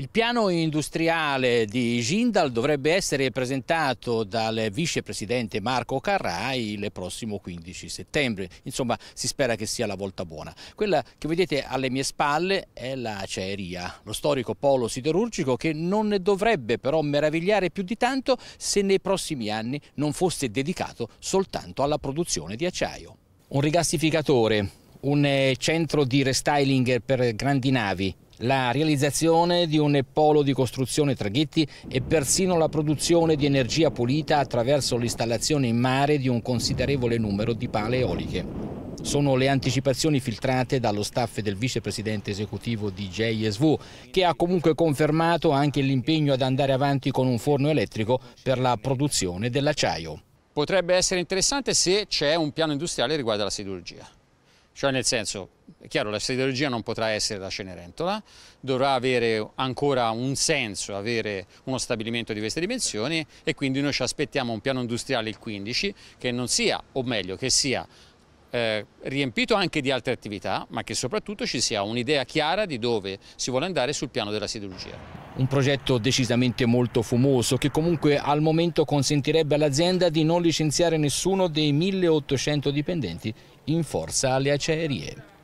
Il piano industriale di Jindal dovrebbe essere presentato dal vicepresidente Marco Carrai il prossimo 15 settembre. Insomma, si spera che sia la volta buona. Quella che vedete alle mie spalle è la Acciaieria, lo storico polo siderurgico che non ne dovrebbe però meravigliare più di tanto se nei prossimi anni non fosse dedicato soltanto alla produzione di acciaio. Un rigassificatore, un centro di restyling per grandi navi, la realizzazione di un polo di costruzione traghetti e persino la produzione di energia pulita attraverso l'installazione in mare di un considerevole numero di pale eoliche. Sono le anticipazioni filtrate dallo staff del vicepresidente esecutivo di JSV, che ha comunque confermato anche l'impegno ad andare avanti con un forno elettrico per la produzione dell'acciaio. Potrebbe essere interessante se c'è un piano industriale riguardo alla siderurgia. Cioè nel senso, è chiaro, la siderurgia non potrà essere la Cenerentola, dovrà avere ancora un senso avere uno stabilimento di queste dimensioni e quindi noi ci aspettiamo un piano industriale il 15 che non sia, o meglio, che sia eh, riempito anche di altre attività, ma che soprattutto ci sia un'idea chiara di dove si vuole andare sul piano della siderurgia. Un progetto decisamente molto fumoso che comunque al momento consentirebbe all'azienda di non licenziare nessuno dei 1800 dipendenti in forza alle acciaierie.